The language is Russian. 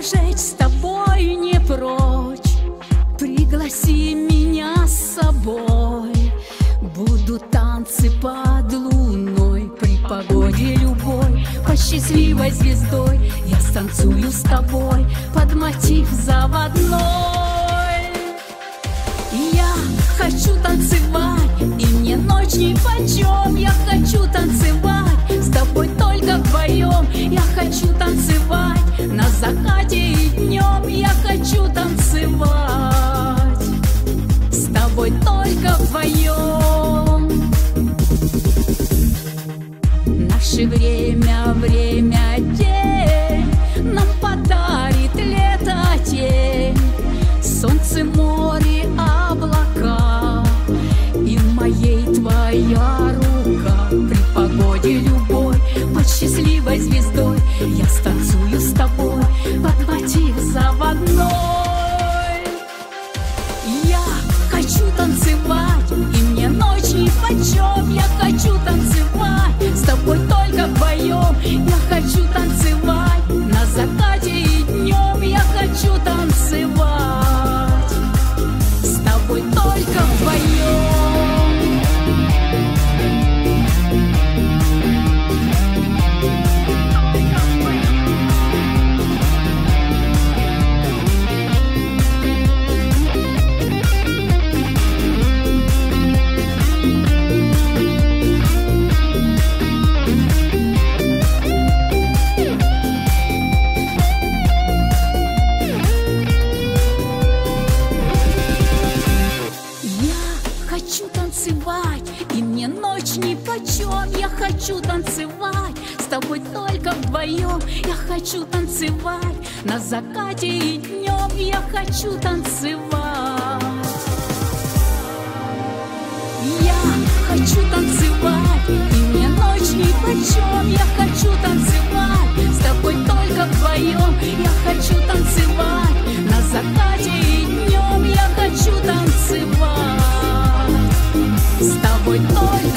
все жечь с тобой не прочь. Пригласи меня с собой, буду танцы под луной при погоде любой, под счастливой звездой. Я станцую с тобой под мотив заводной. Я хочу танцевать, и мне ночь ни почем, я хочу Наше время, время, день. Нам подарит лето тень. Солнце, море, облака. И моей твоя рука. При погоде любой Под счастливой звездой Я станцую с тобой Под мотив заводной. Почем Я хочу танцевать еще я хочу танцевать С тобой только вдвоем. Я хочу танцевать На закате и днем. Я хочу танцевать. Я хочу танцевать И мне ночь ни почем. Я хочу танцевать С тобой только вдвоем. Я хочу танцевать На закате и днем. Я хочу танцевать С тобой только